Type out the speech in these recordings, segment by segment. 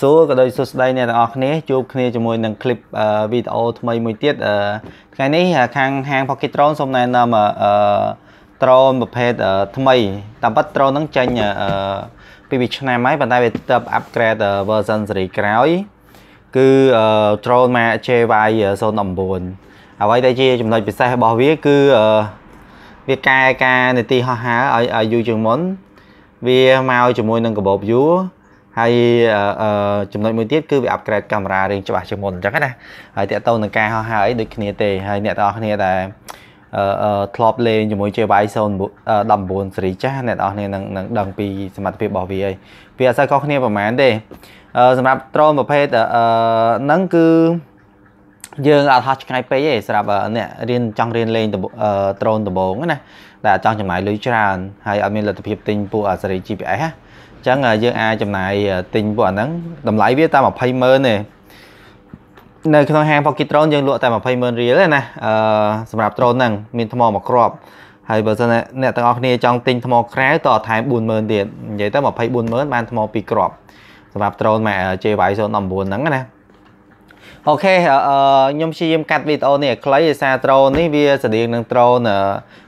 សួរក៏ដូចសួស្តីអ្នកទាំងអស់គ្នាជួបគ្នាជាមួយនឹងคลิปវីដេអូថ្មីមួយទៀតថ្ងៃនេះខាងហាង Pocket Drone សូមណែនាំអឺ drone ប្រភេទថ្មីតាមពិត drone ហ្នឹងចេញពីពីឆ្នាំហើយប៉ុន្តែវាទៅ upgrade version ស៊េរីក្រោយគឺ drone ម៉ាក JY 019អ្វីដែលជាចំណុចពិសេសរបស់វាគឺវាកែការនីតិហោះហើរឲ្យឲ្យយូរជាងមុនវាមកជាមួយនឹងកាបូប view ហើយចំណុចមួយទៀតគឺវា upgrade កាមេរ៉ារៀងច្បាស់ជាងមុនអញ្ចឹងណាហើយតើតើនឹងការហោះហើរអីដូចគ្នាទេហើយអ្នកទាំងអស់គ្នាដែលអឺធ្លាប់លេងជាមួយ JY 019សេរីចាស់អ្នកនរគ្នានឹងនឹងដឹងពីសមត្ថភាពរបស់វាហើយវាអត់សូវខុសគ្នាប្រហែលទេអឺសម្រាប់ drone ប្រភេទអឺហ្នឹងគឺយើងអត់ហោះឆ្ងាយពេកទេសម្រាប់អ្នករៀនចង់រៀនលេង drone ដំបងណាតែអត់ចង់ចំណាយលុយច្រើនហើយអត់មានលទ្ធភាពទិញពួកអាសេរី GPS ណា ចឹងយើងអាចចំណាយទិញពួកអាហ្នឹងតម្លៃវាតែ20ម៉ឺនទេនៅក្នុងហាង Pocket Drone យើងលក់តែ20ម៉ឺនរៀលទេណាអឺសម្រាប់ drone ហ្នឹងមានថ្មមួយគ្រាប់ហើយបើសិនអ្នកទាំងអស់គ្នាចង់ទិញថ្មក្រៅតថែម40000ទៀតនិយាយទៅ240,000បានថ្ម2គ្រាប់សម្រាប់ drone ម៉ាក JY019 ហ្នឹងណាអូខេខ្ញុំព្យាយាមកាត់វីដេអូនេះឲ្យខ្លីដោយសារ drone នេះវាស្តៀងនឹង drone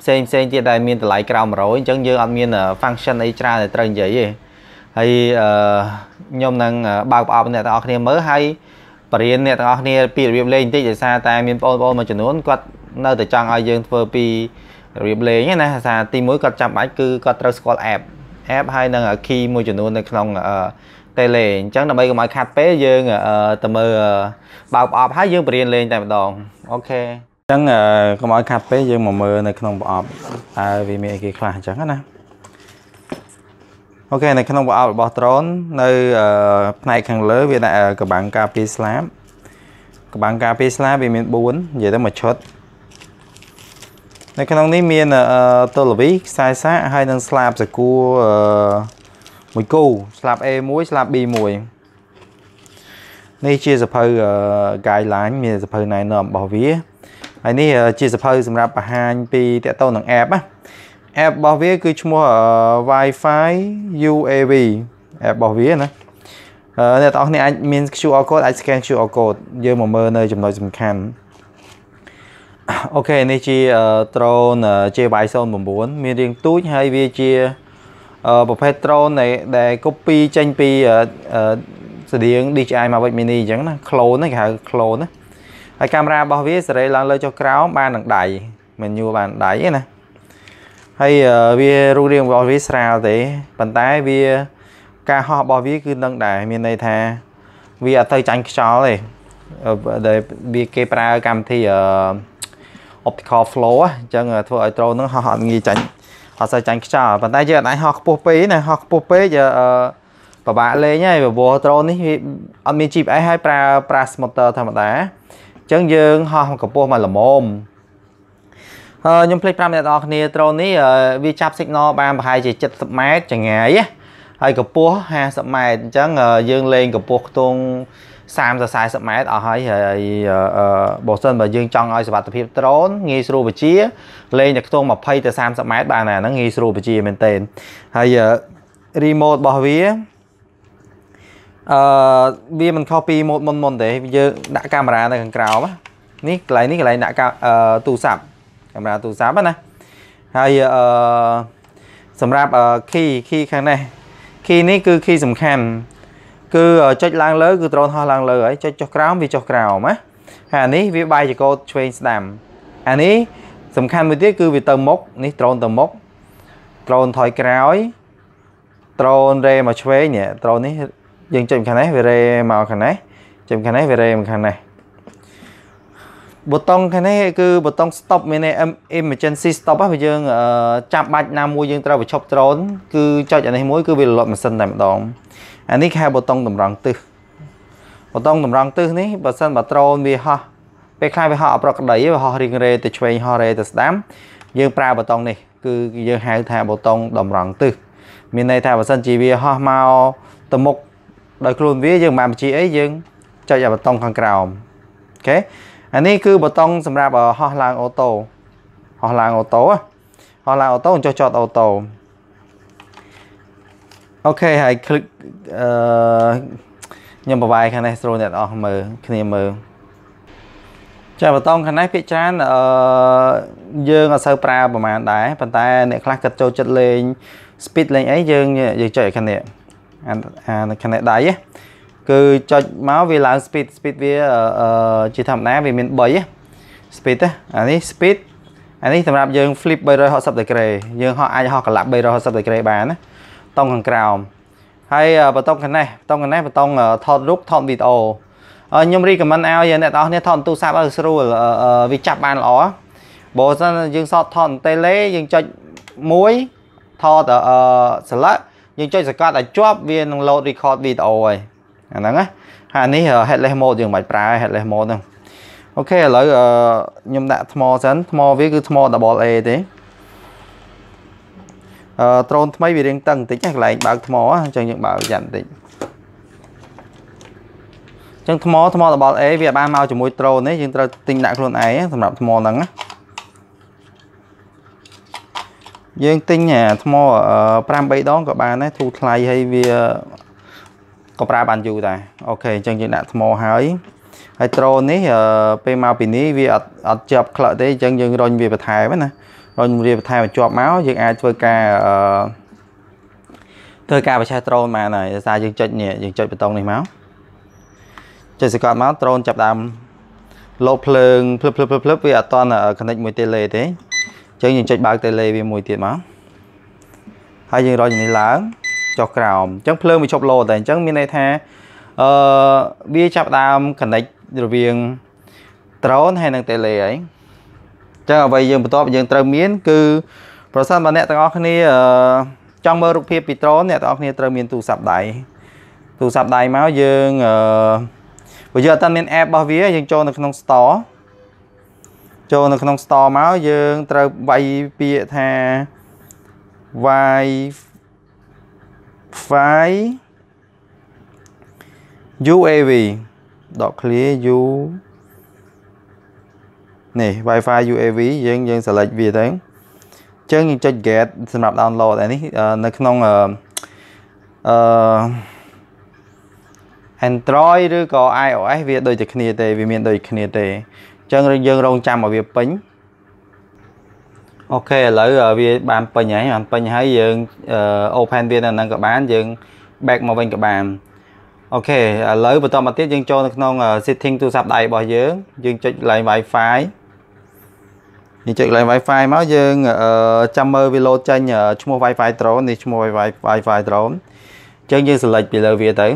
ផ្សេងផ្សេងទៀតដែលមានតម្លៃក្រោម100អញ្ចឹងយើងអត់មាន function អីច្រើនដែលត្រូវនិយាយទេ ហើយខ្ញុំនឹងបើកប្រអប់អ្នកទាំងអស់គ្នាមើលហើយបរៀនអ្នកទាំងអស់គ្នាពីរបៀបលេងបន្តិចដោយសារតែមានបងប្អូនមួយចំនួនគាត់នៅតែចង់ឲ្យយើងធ្វើពីរបៀបលេងណាថាទីមួយគាត់ចាំបាច់គឺគាត់ត្រូវស្គាល់ app app ហើយនឹង key មួយចំនួននៅក្នុង tele អញ្ចឹងដើម្បីកុំឲ្យខាត់ពេលយើងទៅមើលបើកប្រអប់ហើយយើងបរៀនលេងតែម្ដងអូខេអញ្ចឹងកុំឲ្យខាត់ពេលយើងមកមើលនៅក្នុងប្រអប់តើវាមានអីគេខ្លះអញ្ចឹងណា អូខេនៅក្នុងប្រអប់របស់ drone នៅផ្នែកខាងលើវាដាក់កបាំងការពារស្លាបកបាំងការពារស្លាបវាមាន4និយាយទៅមួយឈុតនៅក្នុងនេះមានទល់វីខ្សែសាកហើយនិងស្លាបសកួរមួយគូស្លាប A1 ស្លាប B1 នេះជាសភៅ guideline មានសភៅណែនាំរបស់វាហើយនេះជាសភៅសម្រាប់បង្ហាញពីតកតទៅនឹង app ណា app របស់វាគឺឈ្មោះ Wi-Fi UAV app របស់វាណាអ្នកទាំងអស់គ្នាអាចមាន QR code អាច scan QR code យើងមកមើលនៅចំណុចសំខាន់អូខេនេះជា drone JY09 មានរាងទូចហើយវាជាប្រភេទ drone ដែល copy ចេញពីស្តៀង DJI Mavic Mini អញ្ចឹងណា clone គេហៅ clone ណាហើយកាមេរ៉ារបស់វាសេរីឡើងលើចុះក្រោមបាននឹងដៃមិនញួរបានដៃទេណា ហើយវារូបរាងរបស់វាស្រាលទេប៉ុន្តែវាការហោះរបស់វាគឺនឹងដែរមានន័យថាវាអត់ទៅចាញ់ខ្យល់ទេដែលវាគេប្រើកម្មវិធី optical flow អញ្ចឹងធ្វើឲ្យ drone ហ្នឹងហោះអត់ងាយចាញ់អត់សូវចាញ់ខ្យល់ប៉ុន្តែយើងអាចហោះខ្ពស់ពេកណាហោះខ្ពស់ពេកពិបាកលេងហើយព្រោះ drone នេះវាអត់មាន GPS ហើយប្រើប្រើ motor ធម្មតាអញ្ចឹងយើងហោះកម្ពស់មកល្មម ខ្ញុំភ្លេចប្រាប់អ្នកនរគ្នាដ្រូននេះវាចាប់ signal បានប្រហែលជា70ម៉ែត្រចង្ងាយហើយកម្ពស់50ម៉ែត្រអញ្ចឹងយើងលេងកម្ពស់ខ្ទង់30 40ម៉ែត្រអស់ហើយហើយបើសិនបើយើងចង់ឲ្យសុវត្ថិភាពដ្រូនងាយស្រួលបជាលេងតែខ្ទង់20ទៅ30ម៉ែត្របានអាហ្នឹងងាយស្រួលបជាមែនទែនហើយ remote របស់វាអឺវាមិនខុសពី mode មុនមុនទេយើងដាក់កាមេរ៉ានៅខាងក្រោមនេះកន្លែងនេះកន្លែងដាក់ទូរស័ព្ទ កាមេរ៉ាទូរស័ព្ទណាហើយអឺសម្រាប់ key key ខាងនេះ key នេះគឺ key សំខាន់គឺចុចឡើងលើគឺដ្រូនហោះឡើងលើហើយចុចចុះក្រោមវាចុះក្រោមណាហើយអានេះវាបាយចកោតឆ្វេងស្ដាំអានេះសំខាន់មួយទៀតគឺវាទៅមុខនេះដ្រូនទៅមុខដ្រូនថយក្រោយដ្រូនរេមកឆ្វេងនេះដ្រូននេះយើងចុចខាងនេះវារេមកខាងនេះចុចខាងនេះវារេមកខាងនេះ ប៊ូតុងខាងនេះគឺប៊ូតុង stop មាន emergency stop ហ្នឹងយើងចាប់បាច់ណាមួយយើងត្រូវបញ្ឈប់ដ្រូនគឺចុចអានេះមួយគឺវារលត់ម៉ាស៊ីនតែម្ដងអានេះគេហៅប៊ូតុងតម្រង់ទិសប៊ូតុងតម្រង់ទិសនេះបើសិនបើដ្រូនវាហោះពេលខ្លះវាហោះអប្រក្តីវាហោះរៀងរេទៅឆ្វេងហោះរេទៅស្ដាំយើងប្រើប៊ូតុងនេះគឺយើងហៅថាប៊ូតុងតម្រង់ទិសមានន័យថាបើសិនជាវាហោះមកទៅមុខដោយខ្លួនវាយើងមិនបានបញ្ជាអីយើងចុចអាប៊ូតុងខាងក្រោមអូខេ អានេះគឺប៊ូតុងសម្រាប់ហោះឡើងអូតូហោះឡើងអូតូហោះឡើងអូតូចុះចតអូតូអូខេហើយคลิกអឺ ខ្ញុំបបាយខាងនេះស្រួលអ្នកទាំងអស់មើលគ្នាមើលចាបតងខាងនេះភាគច្រើនអឺយើងអត់សូវប្រើប្រហែលដែរប៉ុន្តែអ្នកខ្លះគិតចូលចិត្តលេង speed លេងអីយើងយើងចុចខាងនេះអាខាងនេះដៃ គឺចុចមកវាឡើង speed speed វាអឺជាធម្មតាវាមាន3 speed អានេះ speed អានេះសម្រាប់យើង flip 360 degree យើងហោះអាចហោះកលាប់360 degree បានណាតង់ខាងក្រោមហើយបន្តខាងនេះបន្តខាងនេះបន្តថតរូបថតវីដេអូខ្ញុំ recommend ឲ្យអ្នកទាំងអស់គ្នាថតទូរស័ព្ទឲ្យស្រួលវាចាប់បានល្អបើសិនយើងសតថតតេឡេយើងចុច1ថតអឺស្លាក់យើងចុចសកាត់ឲ្យជាប់វានឹង load record វីដេអូហើយ អាហ្នឹងណាហើយនេះ headless mode យើងមិនបាច់ប្រើ headless mode ហ្នឹងអូខេឥឡូវខ្ញុំដាក់ថ្មសិនថ្មវាគឺថ្ម double A ទេអឺដ្រូនថ្មីវារៀងតឹងបន្តិចណាកន្លែងបើកថ្មអញ្ចឹងយើងបើកយ៉ាត់បន្តិចអញ្ចឹងថ្មថ្ម double A វាបានមកជាមួយដ្រូននេះយើងត្រូវទិញដាក់ខ្លួនឯងសម្រាប់ថ្មហ្នឹងណាយើងទិញថ្ម5 3ដងក៏បានដែរធូរថ្លៃហើយវា ក៏ប្រើបានយូរដែរអូខេអញ្ចឹងយើងដាក់ថ្មហើយហើយត្រូននេះពេលមកពីនេះវាអត់អត់ជាប់ក្លឹកទេអញ្ចឹងយើងរុញវាបន្ថែមណារុញវាបន្ថែមឲ្យជាប់មកយើងអាចធ្វើការអឺធ្វើការបច្ឆេះត្រូនបានហើយដោយសារយើងចុចនេះយើងចុចប៊ូតុងនេះមកចុចសកត់មកត្រូនចាប់ដើមលោតភ្លើងភ្លឹបភ្លឹបភ្លឹបវាអត់តន់ connect មួយ tele ទេអញ្ចឹងយើងចុចបើក tele វាមួយទៀតមកហើយយើងរុញនេះឡើង ចុះក្រោមអញ្ចឹងភ្លើងវាជប់លោតែអញ្ចឹងមានន័យថាអឺវាចាប់ដើម connect រវាង drone ហើយនិង tele ហើយអញ្ចឹងអ្វីយើងបន្ទាប់យើងត្រូវមាន គឺ ប្រសិនបើអ្នកទាំងអស់គ្នាចង់មើលរូបភាពពី drone អ្នកទាំងអស់គ្នាត្រូវមានទូរស័ព្ទដៃទូរស័ព្ទដៃមកយើងអឺបើយើងអត់មាន app របស់វាយើងចូលនៅក្នុង store ចូលនៅក្នុង store មកយើងត្រូវវាយពាក្យថា Wi-Fi UAV ដក clear u នេះ Wi-Fi UAV យើងយើង select វាទៅអញ្ចឹងយើងចុច get សម្រាប់ download អានេះនៅក្នុងអឺ Android ឬក៏ iOS វាដូចតែគ្នាទេវាមានដូចគ្នាទេអញ្ចឹងយើងរងចាំឲ្យវាពេញ អូខេឥឡូវវាបានពេញហើយបានពេញហើយយើង open វានៅហ្នឹងក៏បានយើង back មកវិញក៏បានអូខេឥឡូវបន្តមកទៀតយើងចូលនៅក្នុង setting ទូរស័ព្ទដៃរបស់យើងយើងចុចកន្លែង Wi-Fi យើងចុចកន្លែង Wi-Fi មកយើងចាំមើលវា load ចេញឈ្មោះ Wi-Fi drone នេះឈ្មោះ Wi-Fi Wi-Fi drone អញ្ចឹងយើង select ពីលើវាទៅ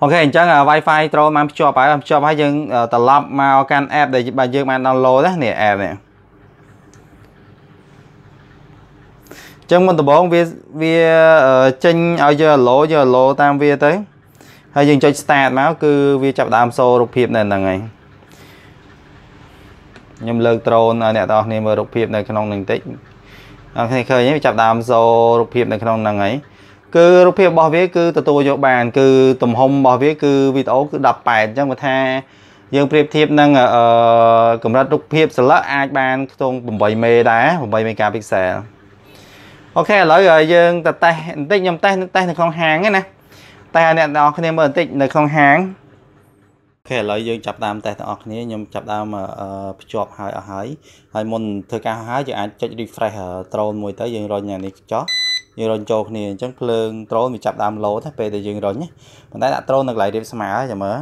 អូខេអញ្ចឹង Wi-Fi drone បានភ្ជាប់ហើយភ្ជាប់ហើយយើងត្រឡប់មកកាន់ app ដែលយើងបាន download នេះ app នេះចឹងមុនដំបូងវាវាចេញឲ្យយក allo យក allo តាមវាទៅហើយយើងចុច start មកគឺវាចាប់ដើមសូរូបភាពនៅហ្នឹងហើយខ្ញុំលើកដ្រូនឲ្យអ្នកទាំងអស់គ្នាមើលរូបភាពនៅក្នុងនឹងបន្តិចអ្នកគ្នាឃើញវាចាប់ដើមសូរូបភាពនៅក្នុងហ្នឹងហើយ គឺរូបភាពរបស់វាគឺទទួលយកបាន គឺទំហំរបស់វាគឺវីដេអូគឺ18អញ្ចឹងបើថាយើងប្រៀបធៀបនឹងអឺកម្រិតរូបភាពសិល្បៈអាចបានខ្ទង់8មេដែរ8មេហ្គាពិកសែលអូខេឥឡូវយើងទៅតេស្តបន្តិចខ្ញុំតេស្តតេស្តនៅក្នុងហាងណាតែអ្នកទាំងអស់គ្នាមើលបន្តិចនៅក្នុងហាងអូខេឥឡូវយើងចាប់តាមតេស្តទាំងអស់គ្នាខ្ញុំចាប់ដើមភ្ជាប់ហើយអស់ហើយហើយមុនធ្វើការហើយយើងអាចចុច refresh drone មួយទៅយើងរុញអានេះចោះ យើងរុញចូលគ្នាអញ្ចឹងភ្លើង drone វាចាប់ដើម load តែពេលដែលយើងរុញប៉ុន្តែដាក់ drone នៅកន្លែងរៀបស្មើចាំមើល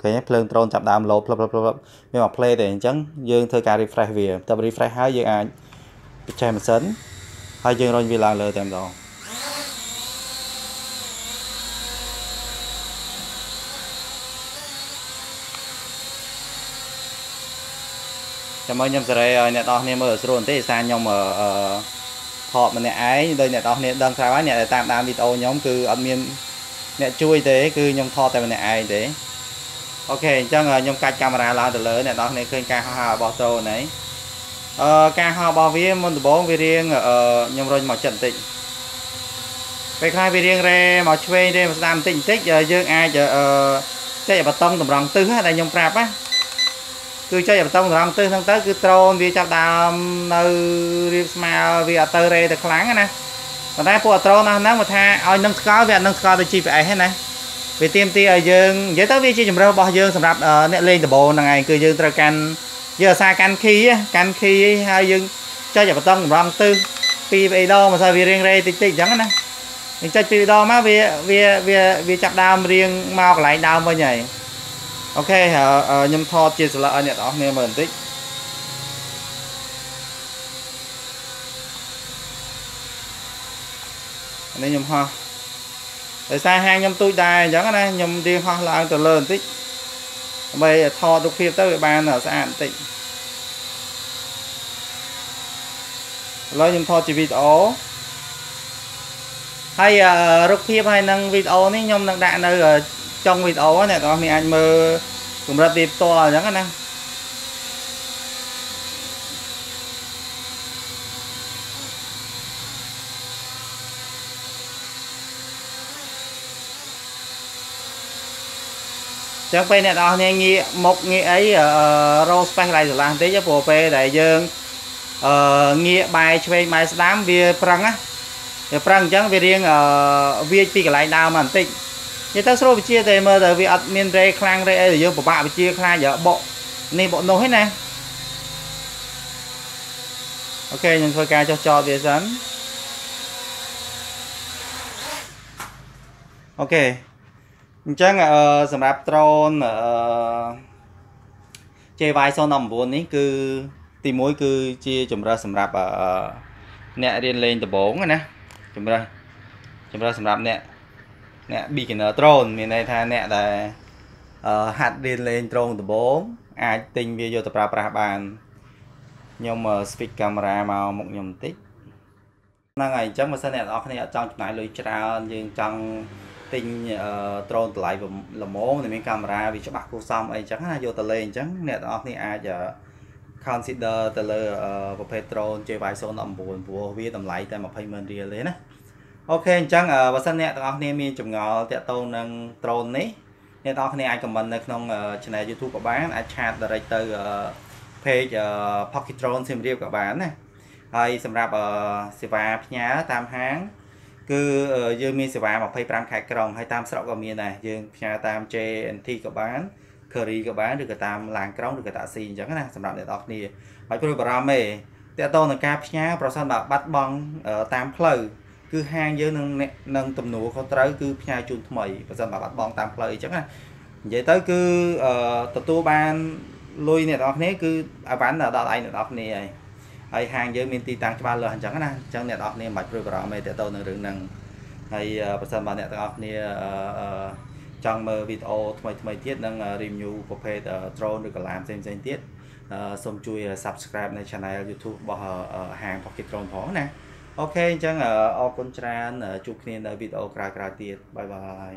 ឃើញភ្លើង drone ចាប់ដើម load ផ្លឹបផ្លឹបផ្លឹបវាមក play ទេអញ្ចឹងយើងធ្វើការ refresh វាតែ refresh ហើយយើងអាចបច្ចេកម៉ាស៊ីនហើយយើងរុញវាឡើងលើតែម្ដង ចាំមើលខ្ញុំសេរីឲ្យអ្នកនរគ្នាមើលស្រួលបន្តិចសារខ្ញុំអឺថតម្នាក់ឯងដោយអ្នកនរគ្នាដឹងថាហើយអ្នកដែលតាមដានវីដេអូខ្ញុំគឺអត់មានអ្នកជួយទេគឺខ្ញុំថតតែម្នាក់ឯងទេអូខេអញ្ចឹងខ្ញុំកាច់កាមេរ៉ាឡើងទៅលើអ្នកនរគ្នាឃើញការហោះហើររបស់ដ្រូនហើយអឺការហោះរបស់វាមុនដំបូងវារៀងអឺខ្ញុំរុញមកចិត្តបន្តិចពេលខ្លះវារៀងរ៉េមកឆ្វេងរ៉េមកស្ដាំបន្តិចបន្តិចយើងអាចអឺចែកបតង់តម្រង់ទិសដែលខ្ញុំប្រាប់ណា គឺចុចបតង់តម្រង់ទិសហ្នឹងទៅគឺដ្រូនវាចាប់ដើមនៅរៀបស្មើវាអត់ទៅរ៉េទៅខ្លាំងណាប៉ុន្តែពួកអត្រូណាស់ហ្នឹងមកថាឲ្យនឹងស្គាល់វាអត់នឹងស្គាល់ទៅ GPS ហ្នឹងណាវាទៀមទីឲ្យយើងនិយាយទៅវាជាជំរើសរបស់យើងសម្រាប់អ្នកលេងដបូហ្នឹងឯងគឺយើងត្រូវកាន់យើងអាសាកាន់ key កាន់ key ហើយយើងចុចឲ្យបតង់តម្រង់ទិសពីរបីដងមកសើវារៀងរេតិចតិចអញ្ចឹងណាយើងចុចពីរដងមកវាវាវាវាចាប់ដើមរៀងមកកន្លែងដើមវិញហើយ អូខេខ្ញុំថតជាស្លឹកឲ្យអ្នកទាំងអស់គ្នាមើលបន្តិចនេះខ្ញុំហោះដោយសារហាងខ្ញុំទូចដែរអញ្ចឹងណាខ្ញុំរៀងហោះឡើងទៅលើបន្តិចដើម្បីថតរូបភាពទៅវាបានស្អាតបន្តិចឥឡូវខ្ញុំថតជាវីដេអូហើយរូបភាពហើយនឹងវីដេអូនេះខ្ញុំនឹងដាក់នៅ ចុងវីដេអូអ្នកទាំងអស់គ្នាអាចមើលកម្រិតវាផ្ទាល់អញ្ចឹងណាចឹងពេលអ្នកនរគ្នាងាកមុខងាកអីរោ space lại ស្រឡះបន្តិចព្រោះពេលដែលយើងអឺងាកបែរឆ្វេងបែរស្ដាំវាប្រឹងណាវាប្រឹងអញ្ចឹងវារៀងវាពីកន្លែងដើមមកបន្តិច និយាយទៅស្រួលវិជាតែមើលទៅវាអត់មានរេខ្លាំងរេអីយើងពិបាកវិជាខ្លាចបកនេះបកនោះឯណាអូខេខ្ញុំធ្វើការចុះចតវាសិនអូខេអញ្ចឹងសម្រាប់ដ្រូនអឺ JY019 នេះគឺទី1គឺជាជំរើសសម្រាប់អ្នករៀនលេងដំបូងណាជំរើសជំរើសសម្រាប់អ្នក អ្នក beginner drone មានន័យថាអ្នកដែលហាត់រៀនលេង drone ដំបូងអាចទិញវាយកទៅប្រើប្រាស់បានខ្ញុំ switch camera មកមុខខ្ញុំបន្តិចហ្នឹងហើយអញ្ចឹងបើសិនអ្នកនរគ្នាអត់ចង់ចំណាយលុយច្រើនយើងចង់ទិញដ្រូនតម្លៃល្មមដែលមានកាមេរ៉ាវាច្បាស់គួរសមអីចឹងណាយកទៅលេងអញ្ចឹងអ្នកទាំងអស់គ្នាអាច consider ទៅលើប្រភេទ drone JY019 ព្រោះវាតម្លៃតែ200,000រៀលទេណា អូខេអញ្ចឹងបើសិនអ្នកទាំងអស់គ្នាមានចម្ងល់តាក់ទងនឹង drone នេះអ្នកទាំងអស់គ្នាអាច comment នៅក្នុង channel YouTube ក៏បានអាចឆាត direct ទៅ page Pocket Drone សៀមរាបក៏បានណាហើយសម្រាប់សេវាផ្ញើតាមហាង គឺយើងមានសេវា25ខែក្រុងហើយតាមស្រុកក៏មានដែរយើងផ្ញើតាម JNT ក៏បាន Curry ក៏បានឬក៏តាមឡានក្រុងឬក៏តាក់ស៊ីអញ្ចឹងណាសម្រាប់អ្នកនរគ្នាហើយព្រួយបារម្ភទេតើតើនឹងការផ្ញើប្រសិនបើបាត់បង់តាមផ្លូវ គឺហាងយើងនឹងនឹងទំនួលខុសត្រូវគឺផ្ញើជូនថ្មីប្រសិនបើបាត់បង់តាមផ្លូវអញ្ចឹងណានិយាយទៅគឺទទួលបានលុយអ្នកនរគ្នាគឺអាវ៉ាន់ដល់ឯងអ្នកនរគ្នាហើយហើយហាងយើងមានទីតាំងច្បាស់លាស់អញ្ចឹងណាអញ្ចឹងអ្នកនរគ្នាមិនបាច់ព្រួយបារម្ភទេទៅនឹងរឿងហ្នឹងហើយបើសិនបើអ្នកទាំងអស់គ្នាចង់មើលវីដេអូថ្មីថ្មីទៀតនិង review ប្រភេទ drone ឬកាឡាមផ្សេងផ្សេងទៀតសូមជួយ subscribe នៅ channel YouTube របស់ហាង Pocket Drone ផងណា អូខេអញ្ចឹងអរគុណច្រើនជួបគ្នានៅវីដេអូក្រោយៗទៀតបាយបាយ